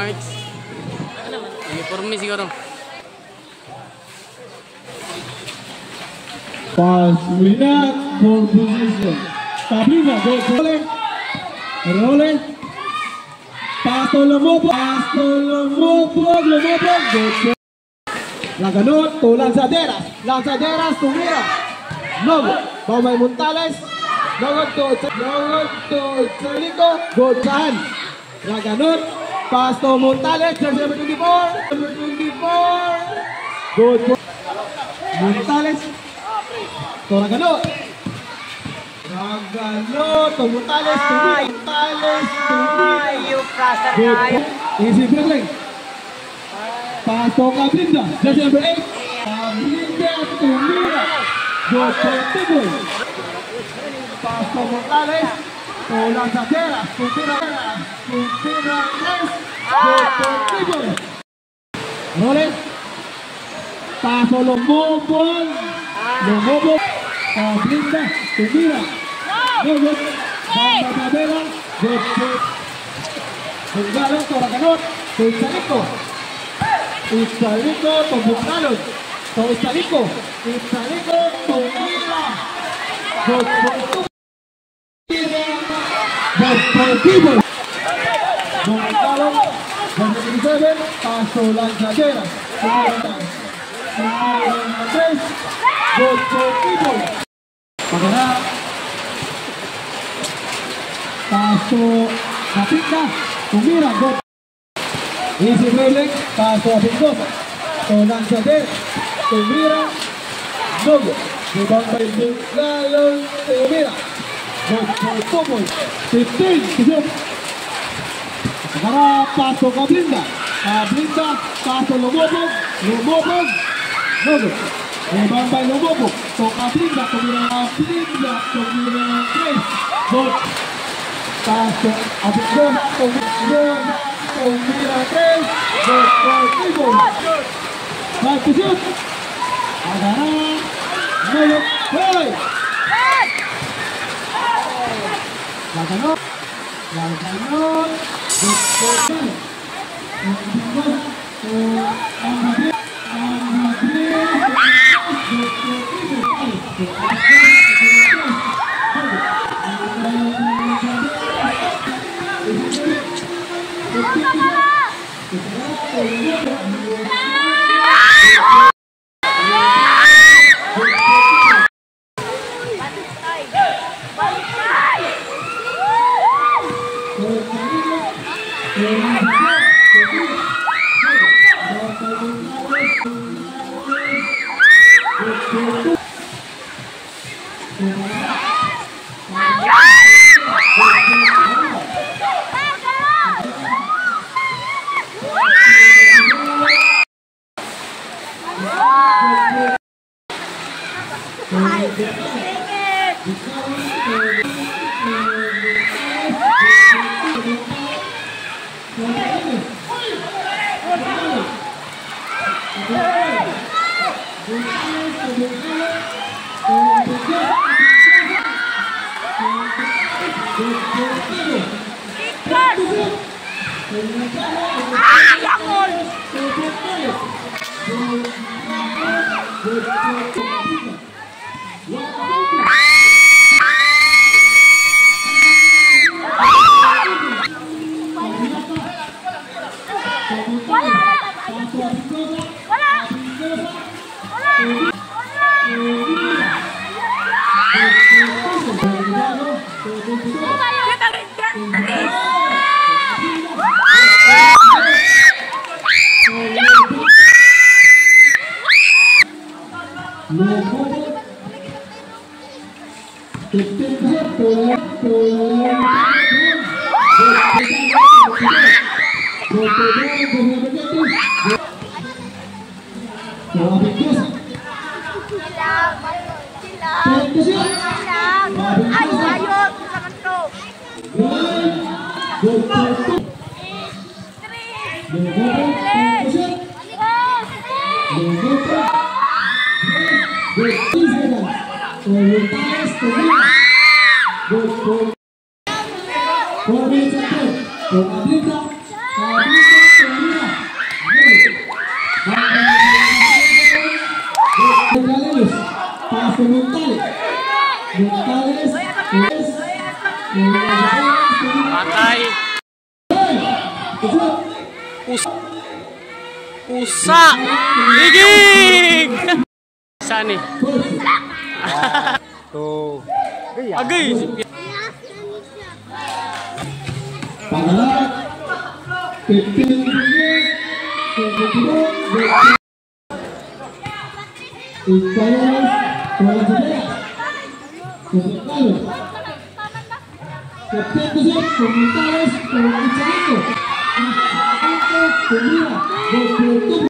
mga mix. Uniforme siguro. Pass Winat for position. Sabrina, go rolling. Rolling. Pasto lumubog. Pasto to Lanzaderas. Lanzaderas Mira. Baumay Montales. Nogo to Nogo to Chalico. Go Chan. Laganot. Pasto Montales. Jersey number 24. Number 24. Go to Montales. To Laganot. Laganot to Montales. To Mira. Montales to Mira. You faster Good. Easy dribbling. Pasok Abinda. Jersey number 8. Abinda to Mira. Good dribble. Pasok Morales. o las ateras, cultura, cultura es deportivo. ¿Roles? Paso los bombos, los bombos, o te mira. No, no, banda madera, de Bengales, Toracanón, Toizalico, Toizalico, Toizalico, productivo. Dominicanos, desde paso lanzadera. Paso mira, Easy Reyes, paso a Con lanzadera, con mira, doble. Mira. Tomos, Titin, Agora passou com a blinda. A blinda passou no bobo, no bobo, bobo. Rebão vai no bobo. Toca a blinda, combina a blinda, combina a três. Bobo. Passou a blinda, combina, combina a três. Bobo, vai, bobo. Vai, Titin. Agora, meio, foi. Vai. Laganó. Laganó. Laganó. Laganó. Laganó. Laganó. Laganó. Laganó. Laganó. Laganó. Laganó. Laganó. Thank you. À, lắm rồi. lệ vô địch Tịch tinh hết từ lên từ lên Thank you. Usah. Usa, Usa, Ligue. Komentales, Komentales, Komentales, Komila, Komentales. Orang,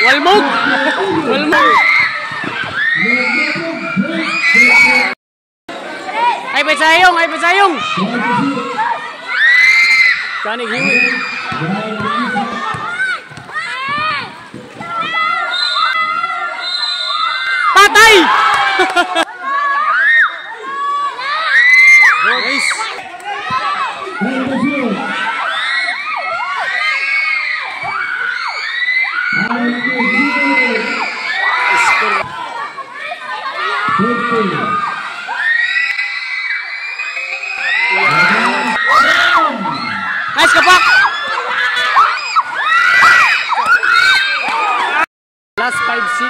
Walmuk! Walmuk! Ay, Pesayong! Ay, Pesayong! Johnny Hewitt. Patay! nice!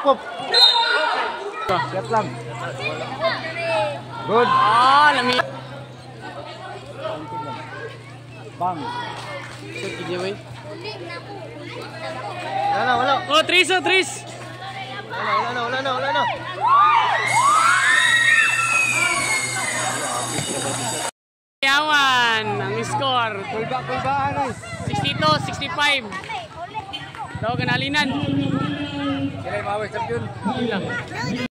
Upop. Siap lang. Good. Ah, lami. Bang. Shoot giveaway. Wala na, wala. Oh, Tris, oh, Tris! Wala na, wala na, wala na. Yawan, ang score. Kulba, kulba, ano? 62, 65. Daw ganalinan. đây máu về chấm chân